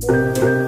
Música